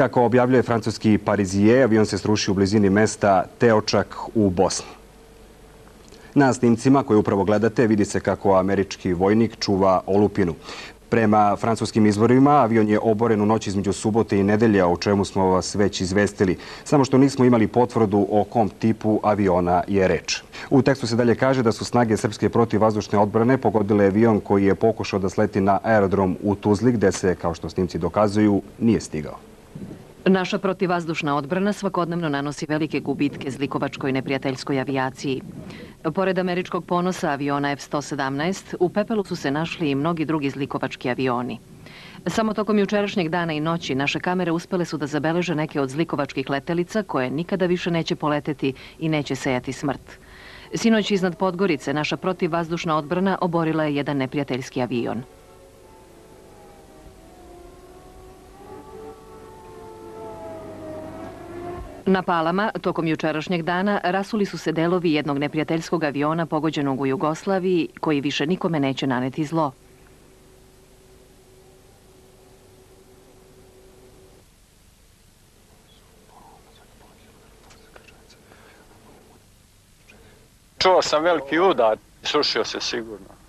Kako objavljuje francuski Parizije, avion se srušio u blizini mesta Teočak u Bosni. Na snimcima koje upravo gledate vidi se kako američki vojnik čuva olupinu. Prema francuskim izvorima, avion je oboren u noć između subote i nedelja, o čemu smo vas već izvestili, samo što nismo imali potvrdu o kom tipu aviona je reč. U tekstu se dalje kaže da su snage Srpske protivvazdušne odbrane pogodile avion koji je pokušao da sleti na aerodrom u Tuzli, gde se, kao što snimci dokazuju, nije stigao. Naša protivazdušna odbrana svakodnevno nanosi velike gubitke zlikovačkoj neprijateljskoj avijaciji. Pored američkog ponosa aviona F-117, u pepelu su se našli i mnogi drugi zlikovački avioni. Samo tokom jučerašnjeg dana i noći naše kamere uspele su da zabeleže neke od zlikovačkih letelica koje nikada više neće poleteti i neće sejati smrt. Sinoć iznad Podgorice naša protivvazdušna odbrana oborila je jedan neprijateljski avion. Na Palama, tokom jučerašnjeg dana, rasuli su se delovi jednog neprijateljskog aviona pogođenog u Jugoslaviji, koji više nikome neće naneti zlo. Čuo sam veliki udar, sušio se sigurno.